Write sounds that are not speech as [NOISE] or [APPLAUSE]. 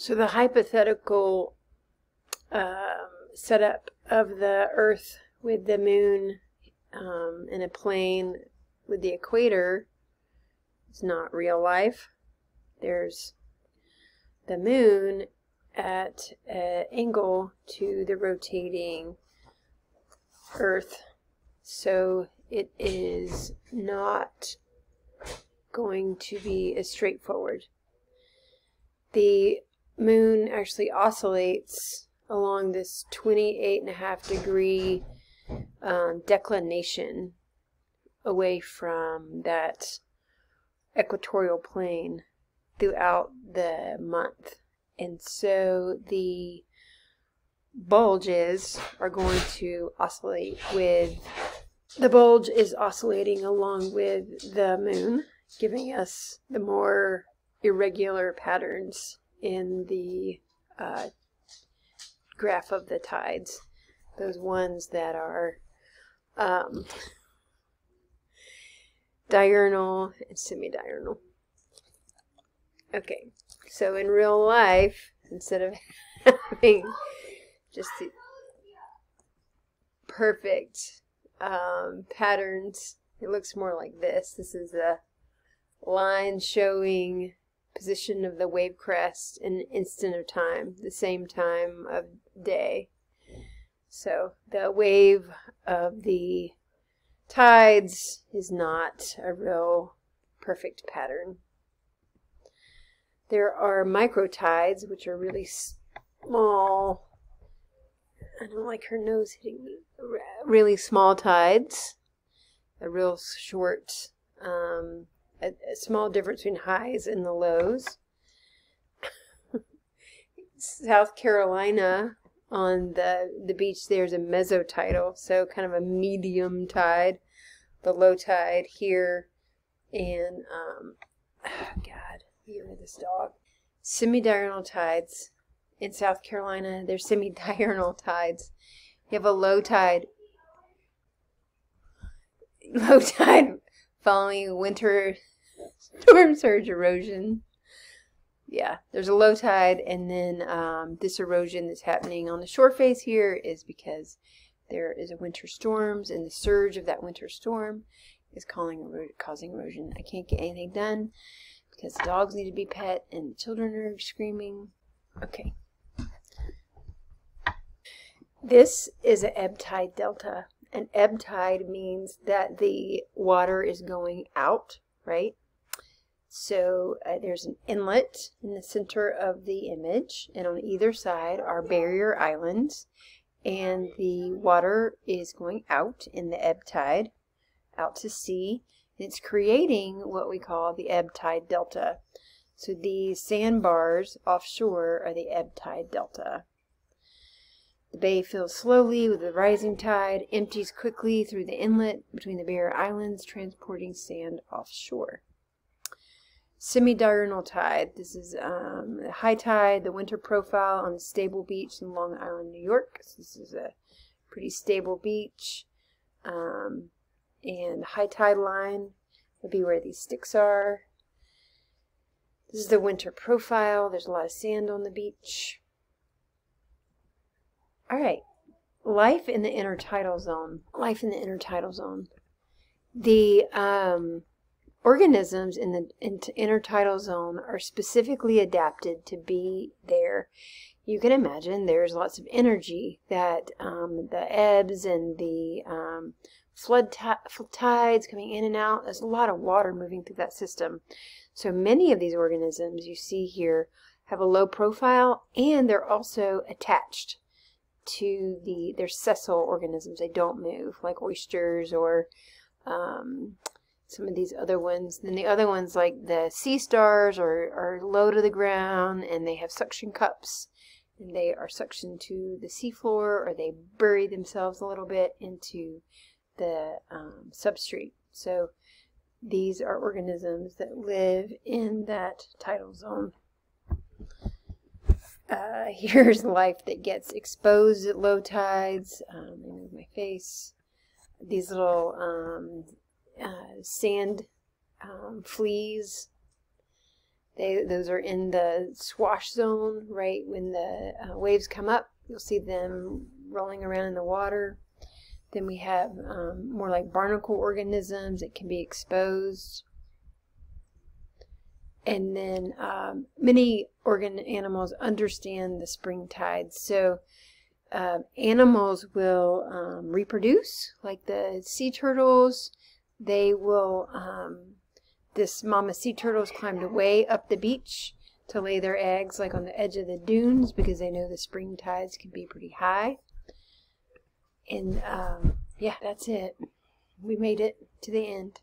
So the hypothetical um, setup of the Earth with the moon um, in a plane with the equator is not real life. There's the moon at an angle to the rotating Earth. So it is not going to be as straightforward. The moon actually oscillates along this 28 and a half degree um, declination away from that equatorial plane throughout the month. And so the bulges are going to oscillate with the bulge is oscillating along with the moon, giving us the more irregular patterns in the uh, graph of the tides. Those ones that are um, diurnal and semi-diurnal. Okay, so in real life, instead of [LAUGHS] having just the perfect um, patterns, it looks more like this. This is a line showing position of the wave crest in an instant of time, the same time of day. So the wave of the tides is not a real perfect pattern. There are microtides, which are really small. I don't like her nose hitting me. Really small tides. A real short um, a, a small difference between highs and the lows. [LAUGHS] South Carolina on the the beach there's a mesotidal, so kind of a medium tide. The low tide here, and um, oh God, get rid of this dog. Semi-diurnal tides in South Carolina. There's semi-diurnal [LAUGHS] tides. You have a low tide. Low tide following winter [LAUGHS] storm surge erosion. Yeah, there's a low tide, and then um, this erosion that's happening on the shore face here is because there is a winter storms, and the surge of that winter storm is causing causing erosion. I can't get anything done because the dogs need to be pet and children are screaming. Okay. This is an ebb tide delta. An ebb tide means that the water is going out, right? So uh, there's an inlet in the center of the image, and on either side are barrier islands, and the water is going out in the ebb tide out to sea. And it's creating what we call the ebb tide delta. So these sandbars offshore are the ebb tide delta. The bay fills slowly with the rising tide, empties quickly through the inlet between the barrier islands, transporting sand offshore. Semi-diurnal tide. This is um, high tide, the winter profile on a stable beach in Long Island, New York. So this is a pretty stable beach. Um, and high tide line would be where these sticks are. This is the winter profile. There's a lot of sand on the beach. All right. Life in the intertidal zone. Life in the intertidal zone. The um, organisms in the intertidal zone are specifically adapted to be there. You can imagine there's lots of energy that um, the ebbs and the um, flood tides coming in and out. There's a lot of water moving through that system. So many of these organisms you see here have a low profile and they're also attached to the, they're sessile organisms. They don't move like oysters or um, some of these other ones. Then the other ones like the sea stars are, are low to the ground and they have suction cups and they are suctioned to the seafloor or they bury themselves a little bit into the um, substrate. So these are organisms that live in that tidal zone. Uh, [LAUGHS] here's life that gets exposed at low tides. Um, I move my face. These little um, uh, sand um, fleas. They those are in the swash zone, right? When the uh, waves come up, you'll see them rolling around in the water. Then we have um, more like barnacle organisms that can be exposed. And then um, many organ animals understand the spring tides. So uh, animals will um, reproduce, like the sea turtles. They will, um, this mama sea turtles climbed away up the beach to lay their eggs like on the edge of the dunes because they know the spring tides can be pretty high. And um, yeah, that's it. We made it to the end.